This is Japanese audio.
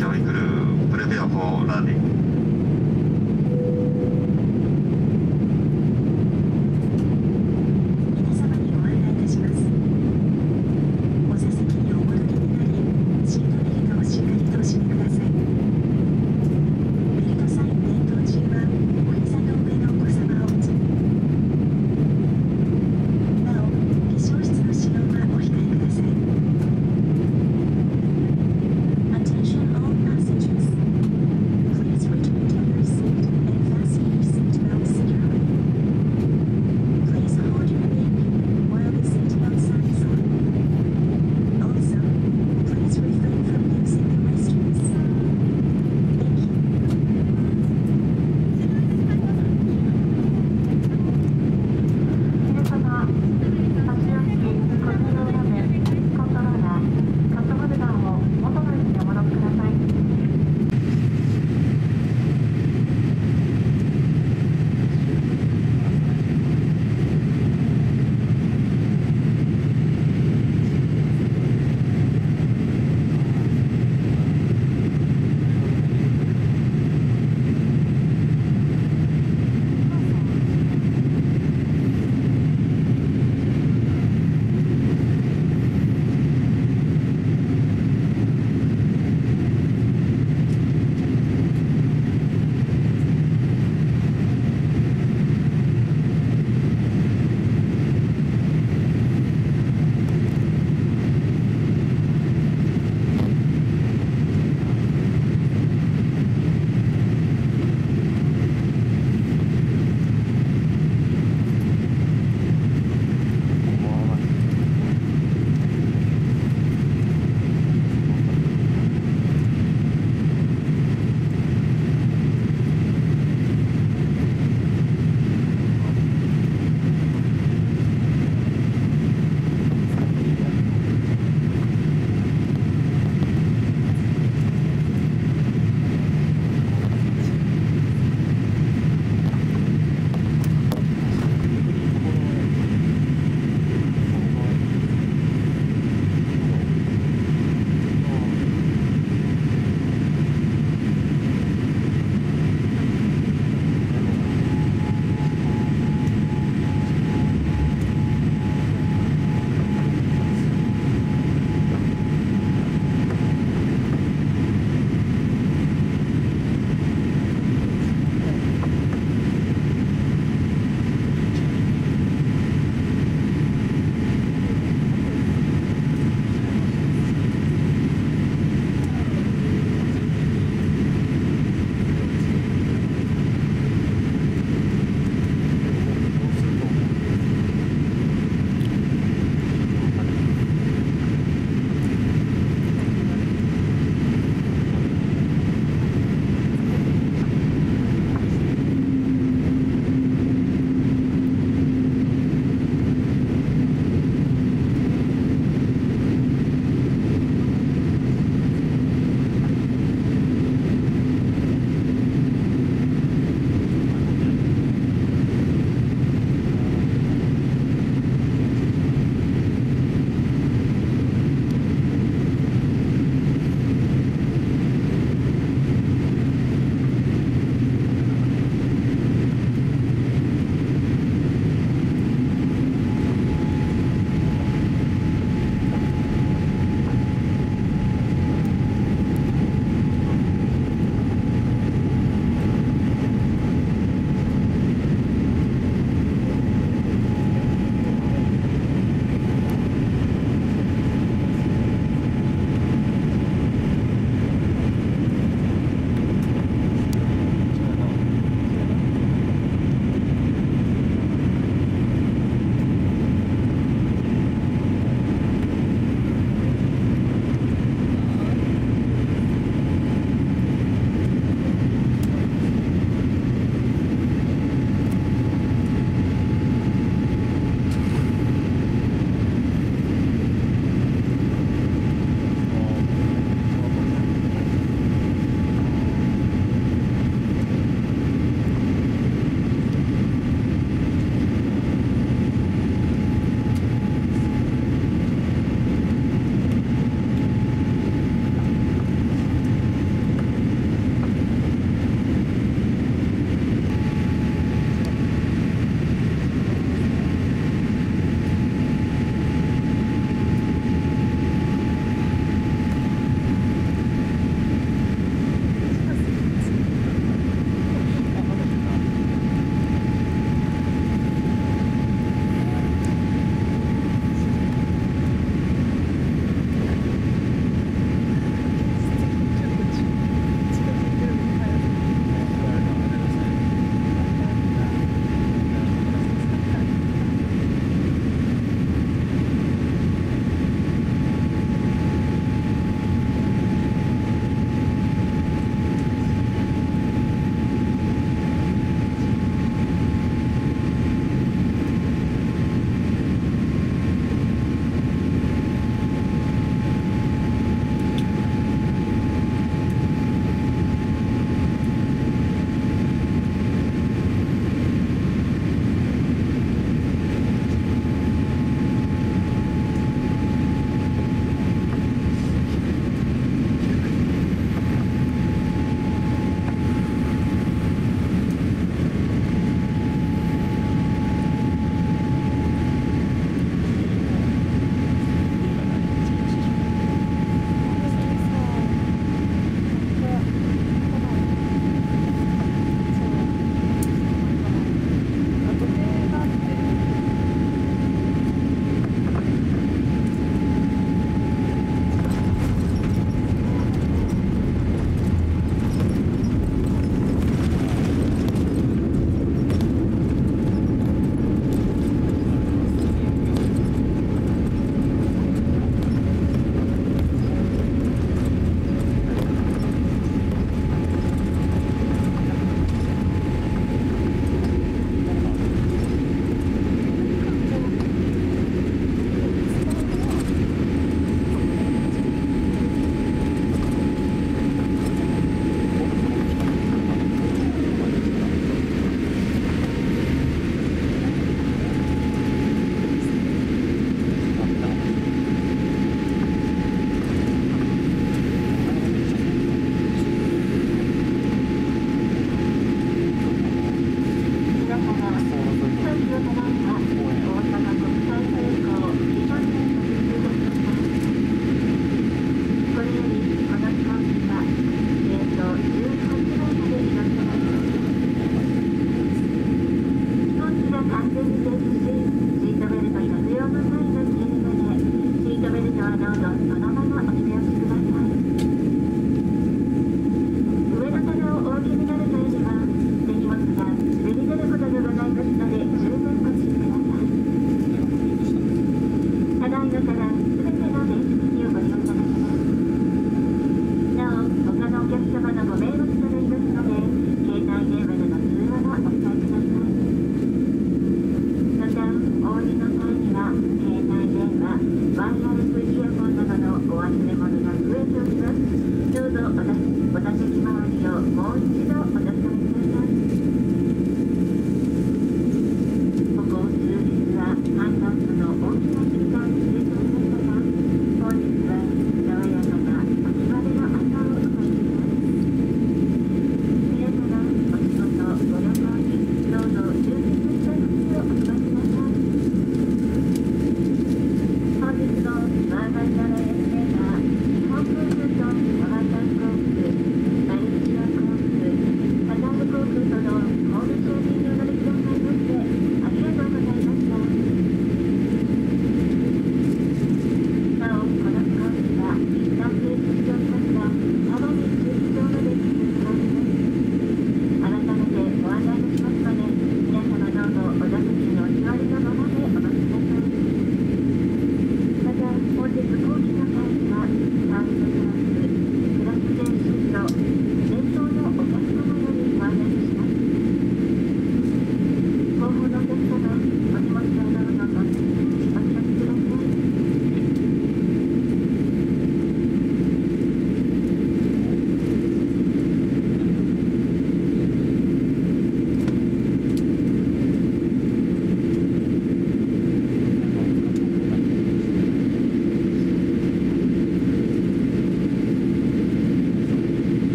京にループレペアフーランディング。